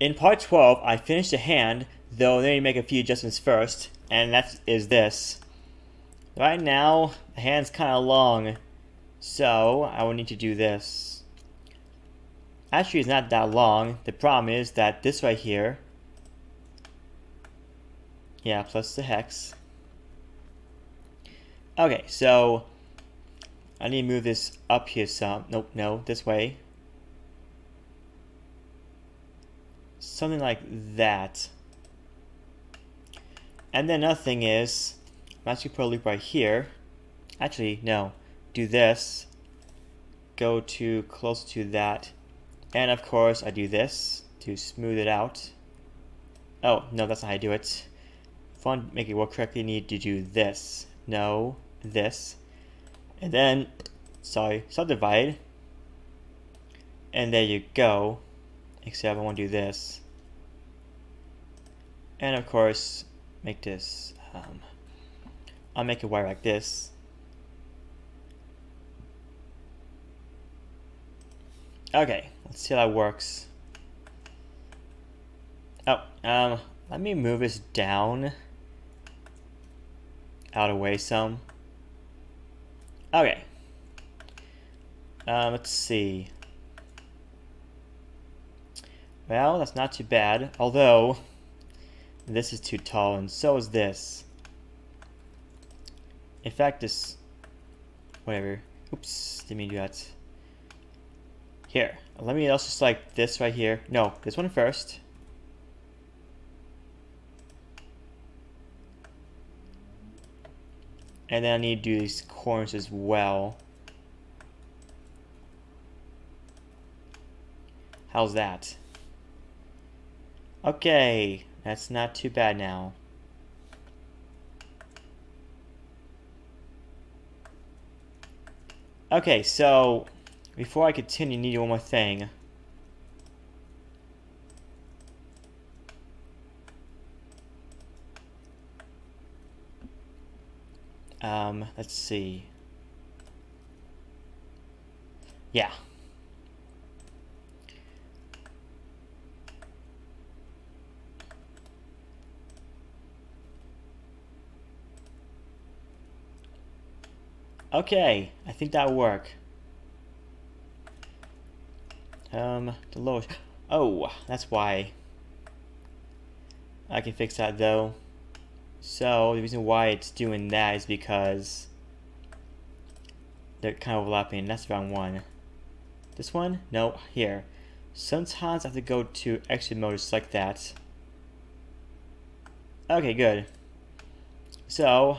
in part 12, I finished the hand, though need to make a few adjustments first, and that is this. Right now, the hand's kind of long, so I will need to do this. Actually, it's not that long. The problem is that this right here, yeah, plus the hex. Okay, so I need to move this up here some. Nope, no, this way. Something like that. And then another thing is, I'm actually put a loop right here. Actually, no. Do this. Go to close to that. And of course, I do this to smooth it out. Oh, no, that's not how I do it. If I want to make it work correctly, I need to do this. No, this. And then, sorry, subdivide. And there you go. Except I want to do this. And of course, make this, um, I'll make it wire like this. Okay, let's see how that works. Oh, um, let me move this down out of way some. Okay. Uh, let's see. Well, that's not too bad, although this is too tall and so is this. In fact, this... Whatever. Oops, didn't mean to do that. Here, let me also select this right here. No, this one first. And then I need to do these corners as well. How's that? Okay, that's not too bad now. Okay, so before I continue, I need one more thing. Um, let's see. Yeah. Okay, I think that'll work. Um, the lowest. Oh, that's why. I can fix that though. So the reason why it's doing that is because they're kind of overlapping. That's round one. This one? No, here. Sometimes I have to go to edit mode like that. Okay, good. So,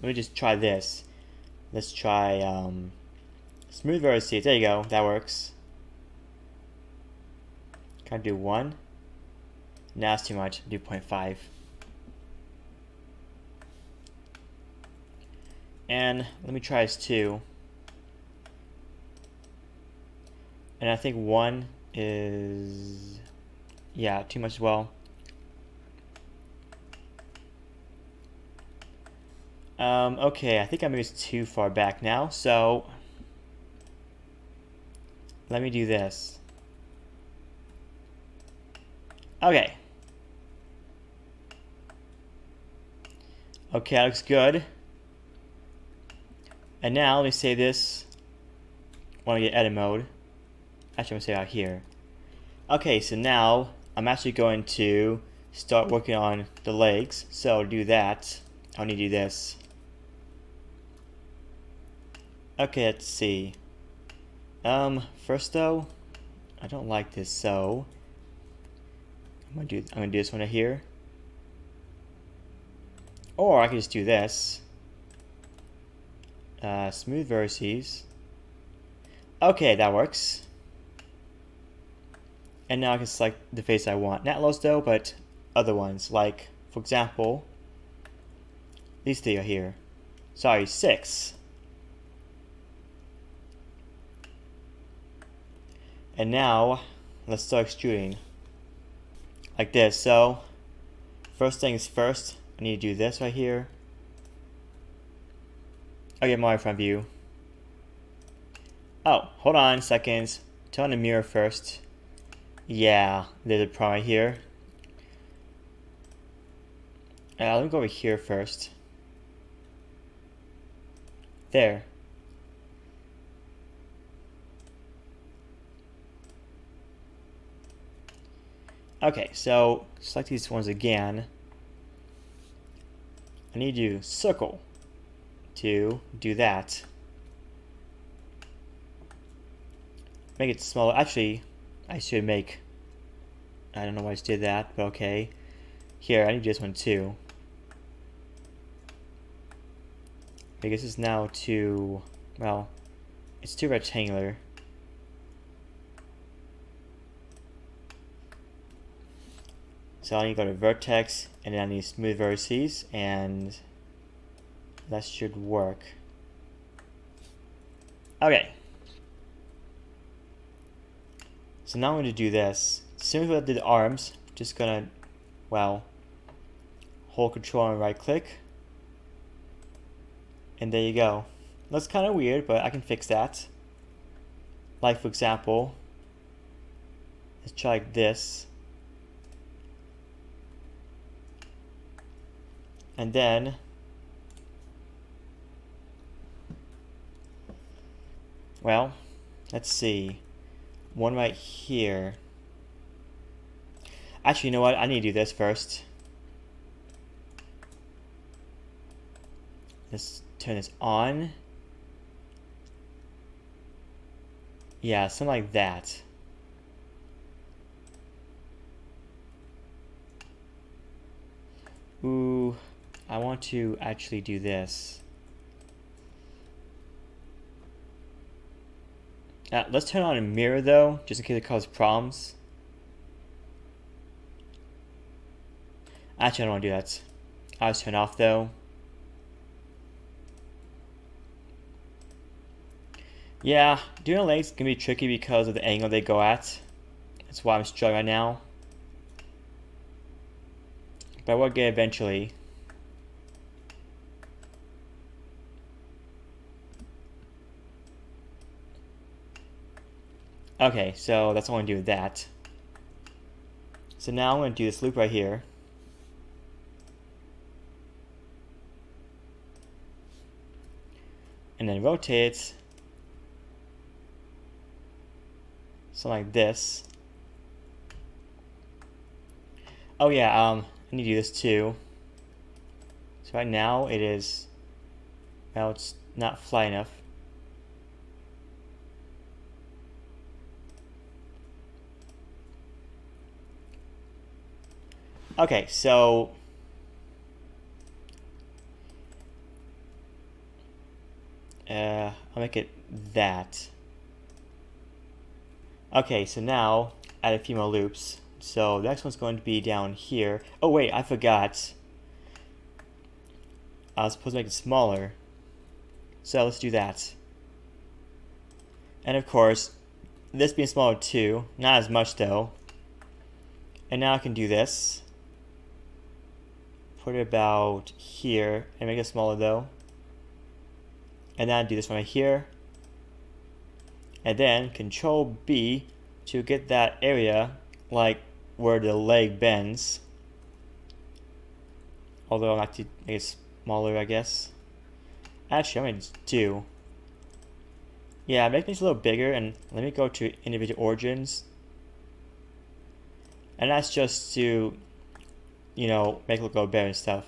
let me just try this. Let's try um, smooth vertices. There you go. That works. Can I do one? No, that's too much. Do 0.5. And let me try this two. And I think one is, yeah, too much as well. Um, okay, I think I moved too far back now, so let me do this. Okay. Okay, that looks good. And now, let me say this. Want to get edit mode. Actually, I'm going to say out here. Okay, so now, I'm actually going to start working on the legs. So, do that, I'll need to do this. Okay, let's see. Um, first though, I don't like this, so I'm gonna do I'm gonna do this one right here. Or I can just do this. Uh, smooth vertices. Okay, that works. And now I can select the face I want. Not those though, but other ones. Like, for example, these three are here. Sorry, six. And now, let's start extruding. Like this. So, first things first, I need to do this right here. I'll get my front view. Oh, hold on seconds. Turn the mirror first. Yeah, there's a problem right here. Uh, let me go over here first. There. Okay, so select these ones again. I need to circle to do that. Make it smaller. Actually, I should make, I don't know why I did that, but okay. Here, I need this one too. I guess it's now too, well, it's too rectangular. So I need to go to vertex and then I need smooth vertices and that should work. Okay. So now I'm going to do this. To what I did the arms, just gonna, well, hold control and right click. And there you go. Looks kind of weird, but I can fix that. Like for example, let's try this. And then well, let's see. One right here. Actually, you know what? I need to do this first. Let's turn this on. Yeah, something like that. Ooh. I want to actually do this. Uh, let's turn on a mirror though, just in case it causes problems. Actually, I don't want to do that. I'll just turn off though. Yeah, doing legs can be tricky because of the angle they go at. That's why I'm struggling right now. But I will get eventually. Okay, so that's all I'm going to do with that. So now I'm going to do this loop right here. And then rotate something like this. Oh yeah, um, I need to do this too. So right now it is, well, it's not fly enough. Okay, so uh, I'll make it that. Okay, so now add a few more loops. So the next one's going to be down here. Oh wait, I forgot. I was supposed to make it smaller. So let's do that. And of course, this being smaller too. Not as much though. And now I can do this put it about here and make it smaller though. And then do this one right here. And then control B to get that area like where the leg bends. Although I like to make it smaller, I guess. Actually, I'm going to do. Yeah, make things a little bigger and let me go to individual origins. And that's just to you know, make it look a better and stuff.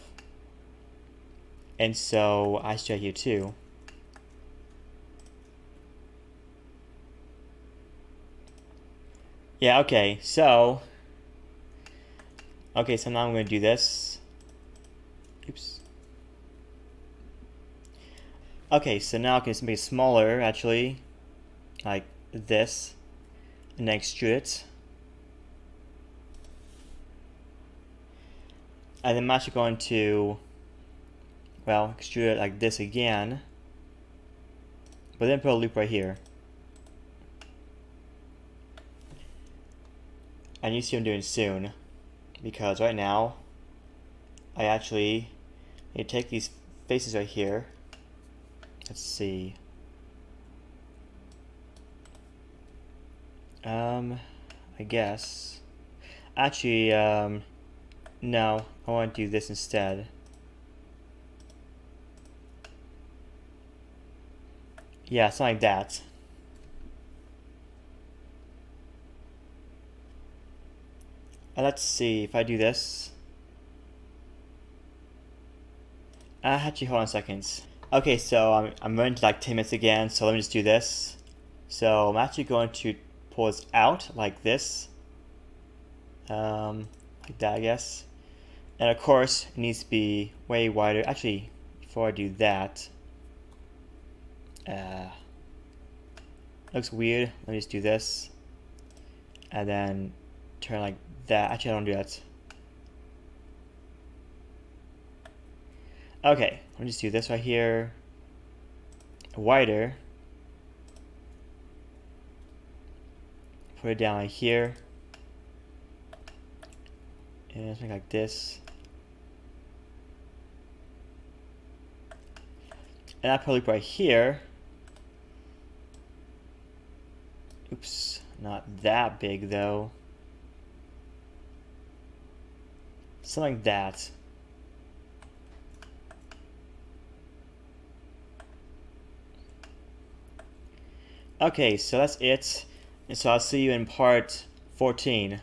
And so I show you too. Yeah, okay, so Okay, so now I'm gonna do this. Oops. Okay, so now I can make it smaller actually. Like this. And extrude it. And then I'm actually going to well extrude it like this again. But then put a loop right here. And you see what I'm doing soon. Because right now I actually need to take these faces right here. Let's see. Um I guess. Actually, um, no, I want to do this instead. Yeah, something like that. Uh, let's see if I do this. Uh, actually, hold on a second. Okay, so I'm, I'm running to like 10 minutes again, so let me just do this. So I'm actually going to this out like this. Um, like that, I guess. And of course, it needs to be way wider. Actually, before I do that, uh, looks weird. Let me just do this. And then turn like that. Actually, I don't do that. Okay, let me just do this right here. Wider. Put it down right here. And something like this. And that probably right here. Oops, not that big though. Something like that. Okay, so that's it. And so I'll see you in part 14.